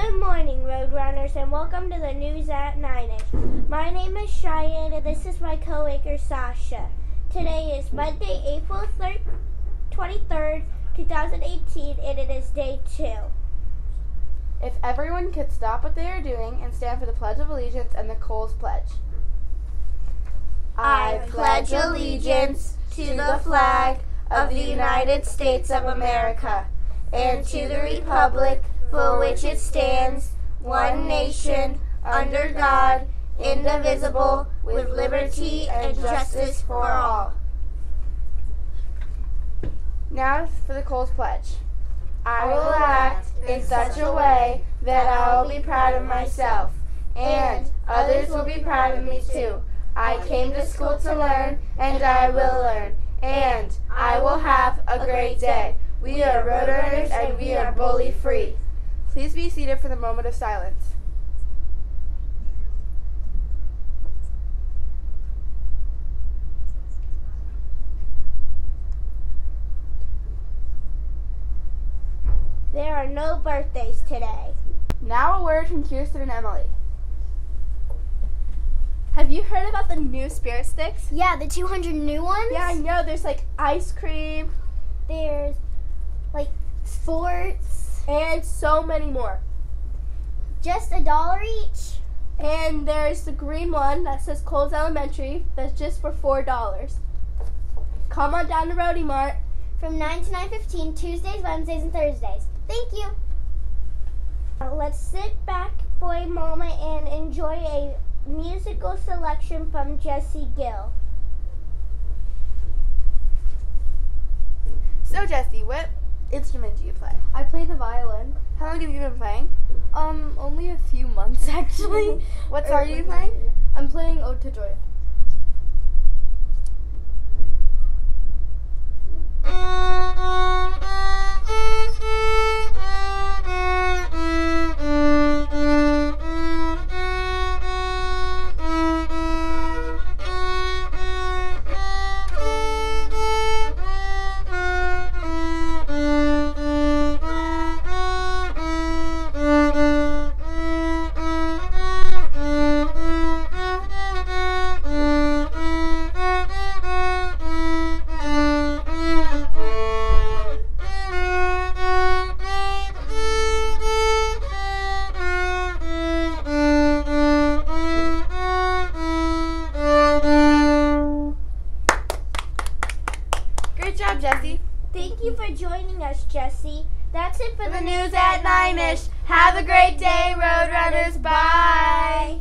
Good morning, Roadrunners, and welcome to the news at 9ish. My name is Cheyenne, and this is my co-anchor, Sasha. Today is Monday, April 3rd, 23rd, 2018, and it is day two. If everyone could stop what they are doing and stand for the Pledge of Allegiance and the Coles Pledge. I pledge allegiance to the flag of the United States of America and to the republic for which it stands, one nation, under God, indivisible, with liberty and justice for all. Now for the Coles Pledge. I will act in such a way that I will be proud of myself, and others will be proud of me too. I came to school to learn, and I will learn, and I will have a great day. We are Roadrunners, and we are bully free. Please be seated for the moment of silence. There are no birthdays today. Now a word from Kirsten and Emily. Have you heard about the new spirit sticks? Yeah, the 200 new ones. Yeah, I know. There's like ice cream There's like sports. And so many more. Just a dollar each. And there's the green one that says Coles Elementary. That's just for four dollars. Come on down to Roadie Mart. From 9 to 9.15, Tuesdays, Wednesdays, and Thursdays. Thank you. Now Let's sit back for a moment and enjoy a musical selection from Jesse Gill. So, Jesse, what instrument do you play? I play the violin. How long have you been playing? Um, only a few months actually. What song are you playing? I'm playing Ode to Joy. Jesse. Thank you for joining us, Jesse. That's it for, for the, the news at Nine-ish. Have a great day, Roadrunners. Bye.